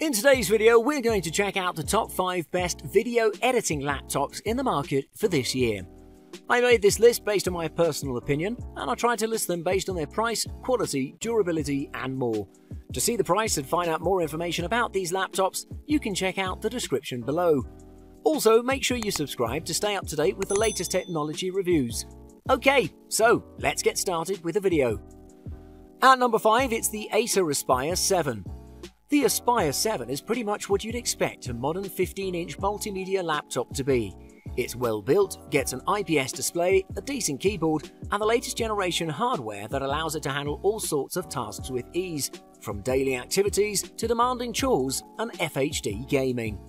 In today's video, we're going to check out the top 5 best video editing laptops in the market for this year. I made this list based on my personal opinion, and I tried to list them based on their price, quality, durability, and more. To see the price and find out more information about these laptops, you can check out the description below. Also, make sure you subscribe to stay up to date with the latest technology reviews. Okay, so let's get started with the video. At number 5, it's the Acer Aspire 7. The Aspire 7 is pretty much what you'd expect a modern 15-inch multimedia laptop to be. It's well built, gets an IPS display, a decent keyboard, and the latest generation hardware that allows it to handle all sorts of tasks with ease, from daily activities to demanding chores and FHD gaming.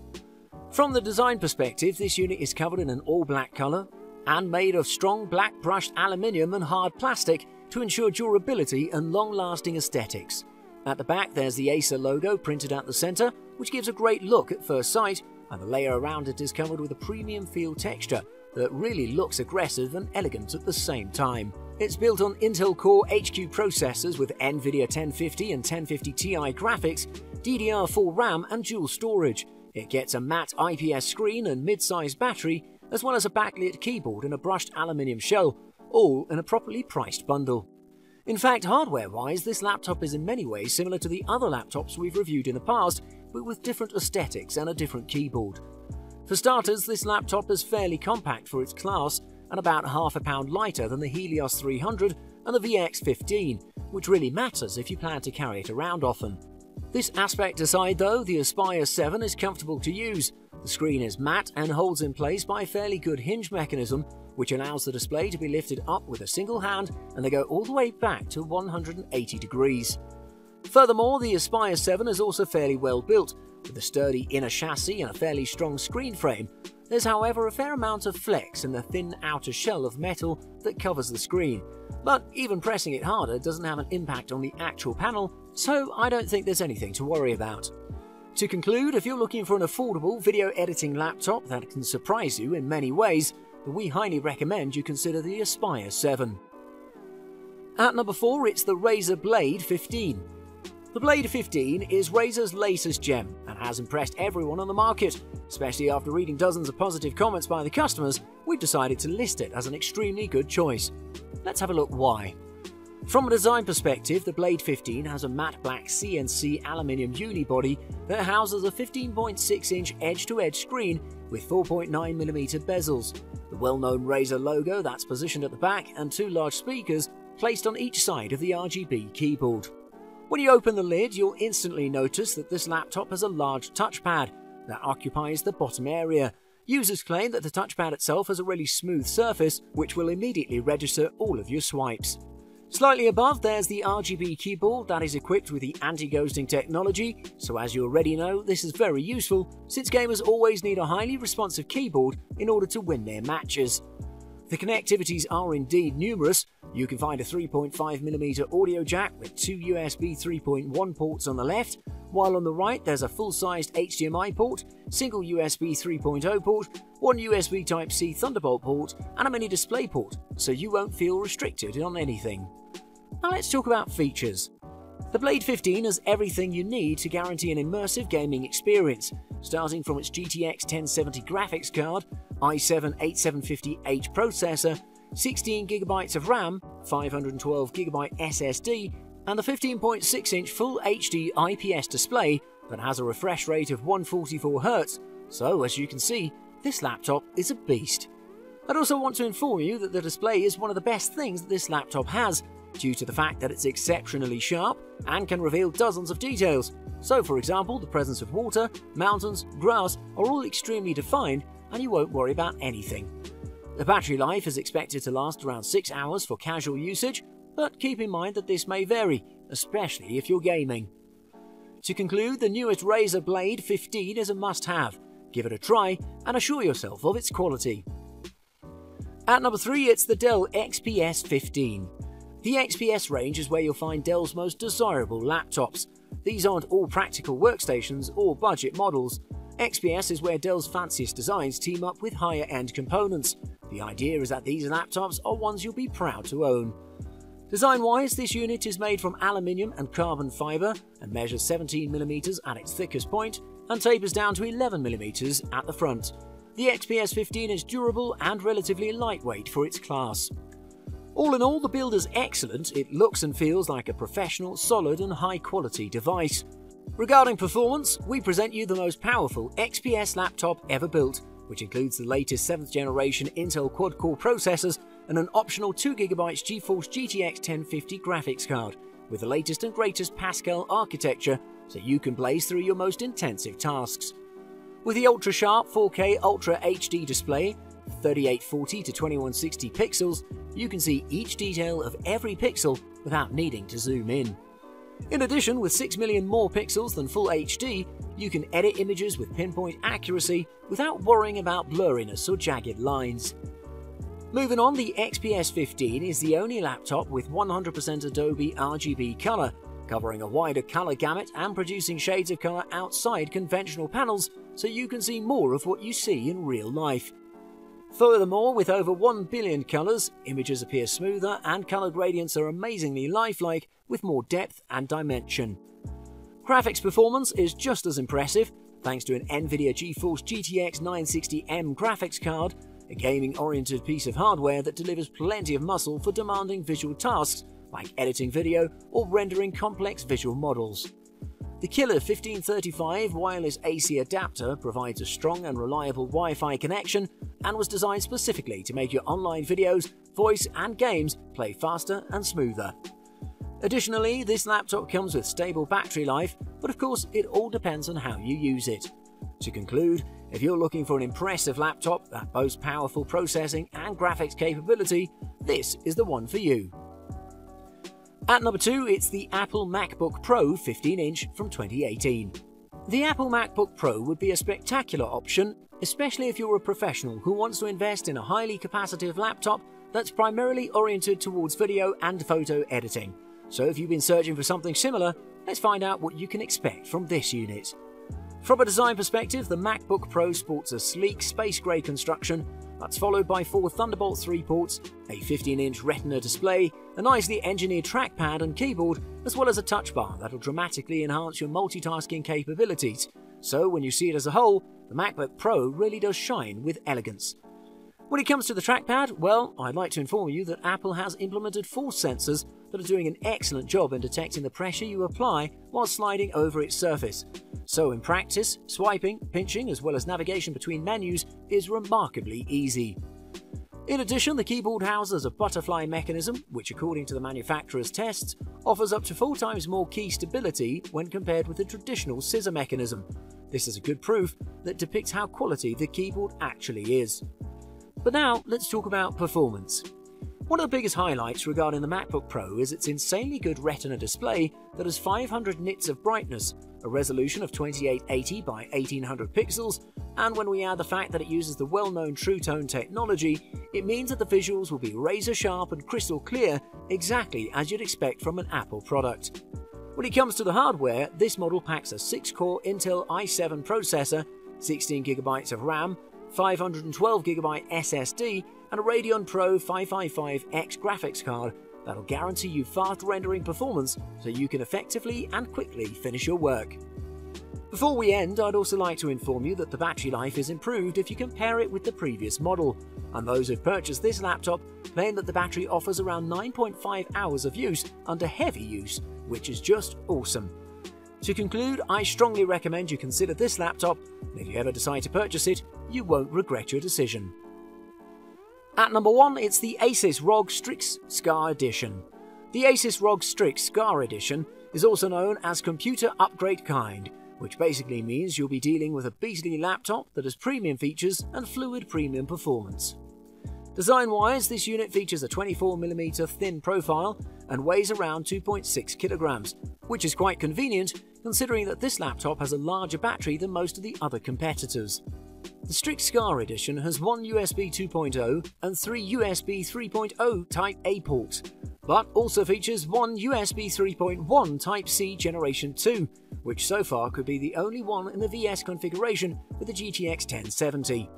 From the design perspective, this unit is covered in an all-black colour and made of strong black brushed aluminium and hard plastic to ensure durability and long-lasting aesthetics. At the back there's the Acer logo printed at the centre, which gives a great look at first sight, and the layer around it is covered with a premium feel texture that really looks aggressive and elegant at the same time. It's built on Intel Core HQ processors with NVIDIA 1050 and 1050 Ti graphics, DDR4 RAM and dual storage. It gets a matte IPS screen and mid-sized battery, as well as a backlit keyboard and a brushed aluminium shell, all in a properly priced bundle. In fact, hardware-wise, this laptop is in many ways similar to the other laptops we've reviewed in the past, but with different aesthetics and a different keyboard. For starters, this laptop is fairly compact for its class and about half a pound lighter than the Helios 300 and the VX15, which really matters if you plan to carry it around often. This aspect aside though, the Aspire 7 is comfortable to use. The screen is matte and holds in place by a fairly good hinge mechanism which allows the display to be lifted up with a single hand and they go all the way back to 180 degrees. Furthermore, the Aspire 7 is also fairly well built, with a sturdy inner chassis and a fairly strong screen frame. There's however a fair amount of flex in the thin outer shell of metal that covers the screen, but even pressing it harder doesn't have an impact on the actual panel, so I don't think there's anything to worry about. To conclude, if you're looking for an affordable video editing laptop that can surprise you in many ways, we highly recommend you consider the Aspire 7. At number 4, it's the Razer Blade 15. The Blade 15 is Razer's latest gem and has impressed everyone on the market. Especially after reading dozens of positive comments by the customers, we've decided to list it as an extremely good choice. Let's have a look why. From a design perspective, the Blade 15 has a matte black CNC aluminium unibody that houses a 15.6 inch edge to edge screen with 4.9mm bezels the well-known Razer logo that's positioned at the back and two large speakers placed on each side of the RGB keyboard. When you open the lid, you'll instantly notice that this laptop has a large touchpad that occupies the bottom area. Users claim that the touchpad itself has a really smooth surface, which will immediately register all of your swipes. Slightly above, there's the RGB keyboard that is equipped with the anti-ghosting technology, so as you already know, this is very useful since gamers always need a highly responsive keyboard in order to win their matches. The connectivities are indeed numerous. You can find a 3.5mm audio jack with two USB 3.1 ports on the left, while on the right there's a full-sized HDMI port, single USB 3.0 port, one USB Type-C Thunderbolt port, and a mini display port, so you won't feel restricted on anything. Now let's talk about features. The Blade 15 has everything you need to guarantee an immersive gaming experience, starting from its GTX 1070 graphics card, i7-8750H processor, 16GB of RAM, 512GB SSD, and the 15.6-inch Full HD IPS display that has a refresh rate of 144Hz, so as you can see, this laptop is a beast. I'd also want to inform you that the display is one of the best things that this laptop has, due to the fact that it's exceptionally sharp and can reveal dozens of details. So for example, the presence of water, mountains, grass are all extremely defined and you won't worry about anything. The battery life is expected to last around 6 hours for casual usage, but keep in mind that this may vary, especially if you're gaming. To conclude, the newest Razer Blade 15 is a must-have. Give it a try and assure yourself of its quality. At number 3, it's the Dell XPS 15. The XPS range is where you'll find Dell's most desirable laptops. These aren't all practical workstations or budget models. XPS is where Dell's fanciest designs team up with higher end components. The idea is that these laptops are ones you'll be proud to own. Design-wise, this unit is made from aluminium and carbon fibre and measures 17mm at its thickest point and tapers down to 11mm at the front. The XPS 15 is durable and relatively lightweight for its class. All in all, the build is excellent, it looks and feels like a professional, solid and high quality device. Regarding performance, we present you the most powerful XPS laptop ever built, which includes the latest 7th generation Intel quad-core processors and an optional 2GB GeForce GTX 1050 graphics card with the latest and greatest Pascal architecture so you can blaze through your most intensive tasks. With the ultra-sharp 4K Ultra HD display, 3840 to 2160 pixels, you can see each detail of every pixel without needing to zoom in. In addition, with 6 million more pixels than Full HD, you can edit images with pinpoint accuracy without worrying about blurriness or jagged lines. Moving on, the XPS 15 is the only laptop with 100% Adobe RGB color, covering a wider color gamut and producing shades of color outside conventional panels so you can see more of what you see in real life. Furthermore, with over 1 billion colors, images appear smoother and color gradients are amazingly lifelike with more depth and dimension. Graphics performance is just as impressive thanks to an NVIDIA GeForce GTX 960M graphics card a gaming-oriented piece of hardware that delivers plenty of muscle for demanding visual tasks like editing video or rendering complex visual models. The Killer 1535 wireless AC adapter provides a strong and reliable Wi-Fi connection and was designed specifically to make your online videos, voice and games play faster and smoother. Additionally, this laptop comes with stable battery life, but of course it all depends on how you use it. To conclude, if you're looking for an impressive laptop that boasts powerful processing and graphics capability, this is the one for you. At number 2, it's the Apple MacBook Pro 15-inch from 2018. The Apple MacBook Pro would be a spectacular option, especially if you're a professional who wants to invest in a highly capacitive laptop that's primarily oriented towards video and photo editing. So if you've been searching for something similar, let's find out what you can expect from this unit. From a design perspective, the MacBook Pro sports a sleek space grey construction that's followed by four Thunderbolt 3 ports, a 15-inch Retina display, a nicely engineered trackpad and keyboard, as well as a touch bar that'll dramatically enhance your multitasking capabilities. So when you see it as a whole, the MacBook Pro really does shine with elegance. When it comes to the trackpad, well, I'd like to inform you that Apple has implemented force sensors that are doing an excellent job in detecting the pressure you apply while sliding over its surface. So in practice, swiping, pinching, as well as navigation between menus is remarkably easy. In addition, the keyboard houses a butterfly mechanism, which according to the manufacturer's tests, offers up to four times more key stability when compared with the traditional scissor mechanism. This is a good proof that depicts how quality the keyboard actually is. But now, let's talk about performance. One of the biggest highlights regarding the MacBook Pro is its insanely good Retina display that has 500 nits of brightness, a resolution of 2880 by 1800 pixels, and when we add the fact that it uses the well-known True Tone technology, it means that the visuals will be razor sharp and crystal clear, exactly as you'd expect from an Apple product. When it comes to the hardware, this model packs a 6-core Intel i7 processor, 16GB of RAM, 512GB SSD, and a Radeon Pro 555X graphics card that'll guarantee you fast rendering performance so you can effectively and quickly finish your work. Before we end, I'd also like to inform you that the battery life is improved if you compare it with the previous model, and those who've purchased this laptop claim that the battery offers around 9.5 hours of use under heavy use, which is just awesome. To conclude, I strongly recommend you consider this laptop, and if you ever decide to purchase it, you won't regret your decision. At number 1, it's the Asus ROG Strix Scar Edition. The Asus ROG Strix Scar Edition is also known as Computer Upgrade Kind, which basically means you'll be dealing with a beastly laptop that has premium features and fluid premium performance. Design-wise, this unit features a 24mm thin profile and weighs around 2.6 kilograms, which is quite convenient considering that this laptop has a larger battery than most of the other competitors. The Strix Scar Edition has one USB 2.0 and three USB 3.0 Type-A ports, but also features one USB 3.1 Type-C Generation 2, which so far could be the only one in the VS configuration with the GTX 1070.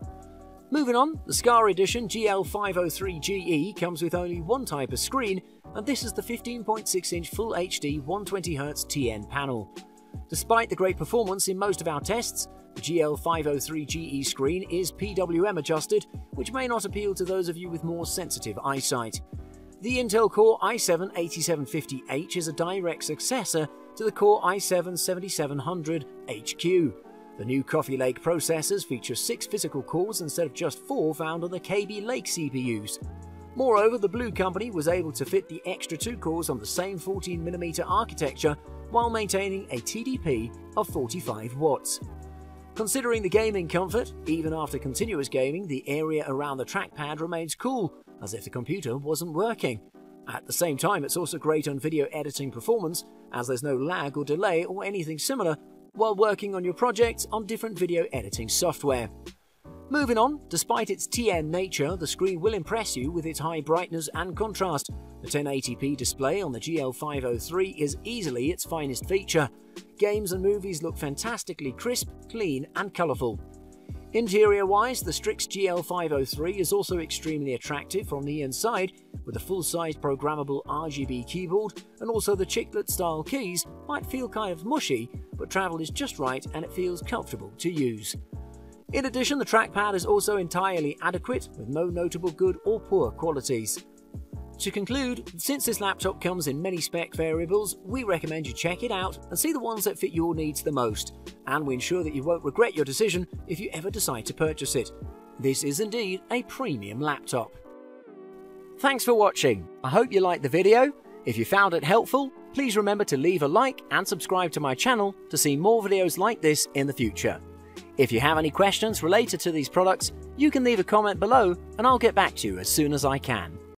Moving on, the SCAR Edition GL503GE comes with only one type of screen, and this is the 15.6 inch Full HD 120Hz TN panel. Despite the great performance in most of our tests, the GL503GE screen is PWM adjusted, which may not appeal to those of you with more sensitive eyesight. The Intel Core i7-8750H is a direct successor to the Core i7-7700HQ. The new Coffee Lake processors feature six physical cores instead of just four found on the Kaby Lake CPUs. Moreover, the Blue Company was able to fit the extra two cores on the same 14mm architecture while maintaining a TDP of 45 watts. Considering the gaming comfort, even after continuous gaming, the area around the trackpad remains cool, as if the computer wasn't working. At the same time, it's also great on video editing performance, as there's no lag or delay or anything similar while working on your projects on different video editing software. Moving on, despite its TN nature, the screen will impress you with its high brightness and contrast. The 1080p display on the GL503 is easily its finest feature. Games and movies look fantastically crisp, clean and colourful. Interior-wise, the Strix GL503 is also extremely attractive from the inside, with a full-size programmable RGB keyboard, and also the chiclet-style keys might feel kind of mushy, but travel is just right and it feels comfortable to use. In addition, the trackpad is also entirely adequate, with no notable good or poor qualities. To conclude, since this laptop comes in many spec variables, we recommend you check it out and see the ones that fit your needs the most, and we ensure that you won't regret your decision if you ever decide to purchase it. This is indeed a premium laptop. Thanks for watching. I hope you liked the video. If you found it helpful, please remember to leave a like and subscribe to my channel to see more videos like this in the future. If you have any questions related to these products, you can leave a comment below and I'll get back to you as soon as I can.